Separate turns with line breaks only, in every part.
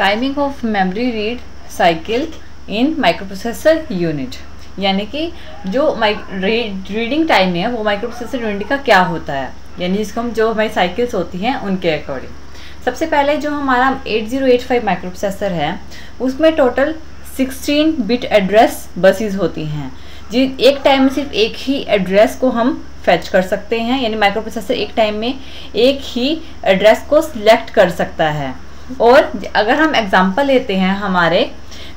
Timing of memory read cycle in microprocessor unit यानी कि जो रीडिंग टाइम है, वो माइक्रोप्रोसेसर यूनिट का क्या होता है? यानी जिसको हम, जो हमारी साइकिल्स होती हैं, उनके अकॉर्डिंग सबसे पहले जो हमारा 8085 माइक्रोप्रोसेसर है, उसमें टोटल 16 बिट एड्रेस बसेस होती हैं। जी, एक टाइम में सिर्फ़ एक ही एड्रेस को हम फैच कर सकते हैं, यानी माइक्रो प्रोसेसर एक टाइम में एक ही एड्रेस को सिलेक्ट कर सकता है। और अगर हम एग्जांपल लेते हैं हमारे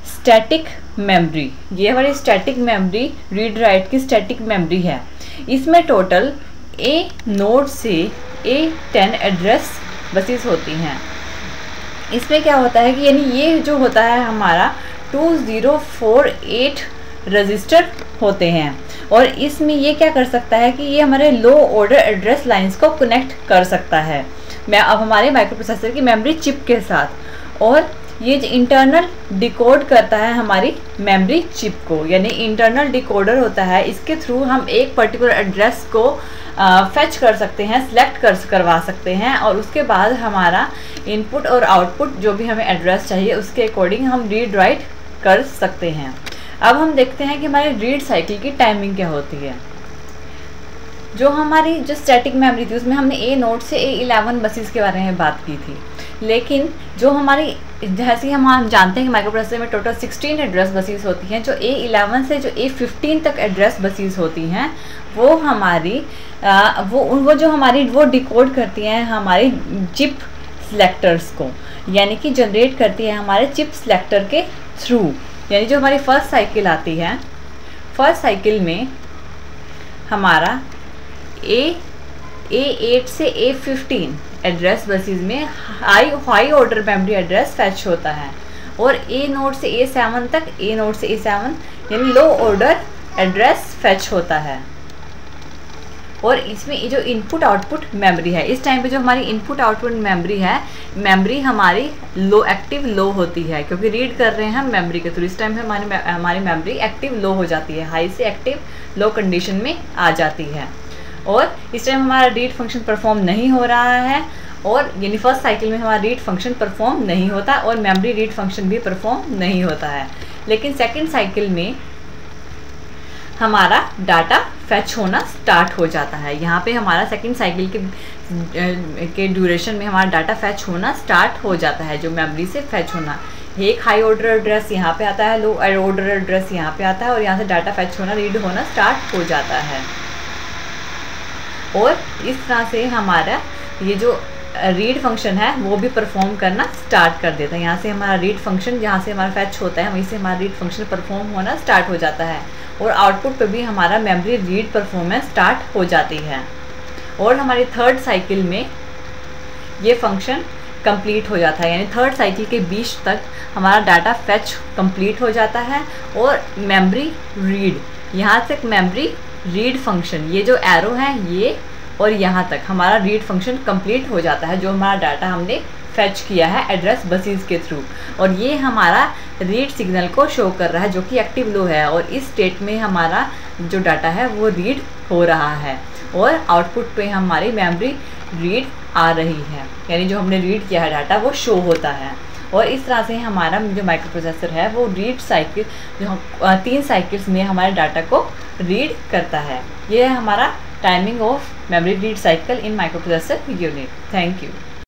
स्टैटिक मेमोरी ये हमारी स्टैटिक मेमोरी रीड राइट की स्टैटिक मेमोरी है। इसमें टोटल ए नोड से ए टेन एड्रेस बसेस होती हैं। इसमें क्या होता है कि यानी ये जो होता है हमारा two zero four eight register होते हैं। और इसमें ये क्या कर सकता है कि ये हमारे लो ऑर्डर एड्रेस लाइंस को कनेक्ट कर सकता है। मैं अब हमारे माइक्रो प्रोसेसर की मेमोरी चिप के साथ। और ये जो इंटरनल डिकोड करता है हमारी मेमोरी चिप को, यानी इंटरनल डिकोडर होता है, इसके थ्रू हम एक पर्टिकुलर एड्रेस को फेच कर सकते हैं सिलेक्ट कर करवा सकते हैं और उसके बाद हमारा इनपुट और आउटपुट जो भी हमें एड्रेस चाहिए, उसके अकॉर्डिंग हम रीड राइट कर सकते हैं। अब हम देखते हैं कि हमारे रीड साइकिल की टाइमिंग क्या होती है। जो हमारी जो स्टैटिक मेमोरी थी उसमें हमने ए नोट से ए इलेवन बसेस के बारे में बात की थी। लेकिन जो हमारी जैसे हम हम जानते हैं कि माइक्रोप्रोसेसर में टोटल 16 एड्रेस बसेस होती हैं जो ए इलेवन से जो ए फिफ्टीन तक एड्रेस बसेस होती हैं वो हमारी आ, वो उन वो जो हमारी वो डिकोड करती हैं हमारी चिप सिलेक्टर्स को। यानी कि जनरेट करती है हमारे चिप सिलेक्टर के थ्रू यानी जो हमारी फ़र्स्ट साइकिल आती है फ़र्स्ट साइकिल में हमारा ए ए एट से ए फिफ्टीन एड्रेस बसेस में high high order memory address fetch होता है। और ए नोट से ए सेवन तक ए नोट से ए सेवन यानी लो ऑर्डर एड्रेस फैच होता है। और इसमें जो इनपुट आउटपुट मेमोरी है, इस टाइम पे जो हमारी इनपुट आउटपुट मेमोरी है मेमोरी हमारी लो एक्टिव लो होती है, क्योंकि रीड कर रहे हैं हम मेमोरी के थ्रू इस टाइम पे हमारी हमारी मेमोरी एक्टिव लो हो जाती है हाई से एक्टिव लो कंडीशन में आ जाती है। और इस टाइम हमारा रीड फ़ंक्शन परफॉर्म नहीं हो रहा है और यानी फ़र्स्ट साइकिल में हमारा रीड फ़ंक्शन परफॉर्म नहीं होता और मेमोरी रीड फ़ंक्शन भी परफॉर्म नहीं होता है। लेकिन सेकेंड साइकिल में हमारा डाटा फैच होना स्टार्ट हो जाता है। यहाँ पे हमारा सेकेंड साइकिल के के ड्यूरेशन में हमारा डाटा फैच होना स्टार्ट हो जाता है, जो मेमोरी से फैच होना। एक हाई ऑर्डर एड्रेस यहाँ पे आता है लो ऑर्डर एड्रेस यहाँ पे आता है और यहाँ से डाटा फैच होना रीड होना स्टार्ट हो जाता है। और इस तरह से हमारा ये जो रीड फ़ंक्शन है, वो भी परफॉर्म करना स्टार्ट कर देता है। यहाँ से हमारा रीड फ़ंक्शन जहाँ से हमारा फैच होता है, वहीं से हमारा रीड फ़ंक्शन परफॉर्म होना स्टार्ट हो जाता है। और आउटपुट पे भी हमारा मेमोरी रीड परफॉर्मेंस स्टार्ट हो जाती है। और हमारी थर्ड साइकिल में ये फ़ंक्शन कंप्लीट हो जाता है। यानी थर्ड साइकिल के बीच तक हमारा डाटा फैच कंप्लीट हो जाता है और मेमोरी रीड यहाँ तक मेमोरी रीड फ़ंक्शन ये जो एरो है, ये और यहाँ तक. हमारा रीड फ़ंक्शन कंप्लीट हो जाता है, जो हमारा डाटा हमने फैच किया है एड्रेस बसेस के थ्रू और ये हमारा रीड सिग्नल को शो कर रहा है, जो कि एक्टिव लो है. और इस स्टेट में हमारा जो डाटा है, वो रीड हो रहा है. और आउटपुट पे हमारी मेमोरी रीड आ रही है. यानी जो हमने रीड किया है डाटा वो शो होता है. और इस तरह से हमारा जो माइक्रो प्रोसेसर है, वो रीड साइकिल जो तीन साइकिल्स में हमारे डाटा को रीड करता है। ये है हमारा timing of memory read cycle in micro processor unit thank you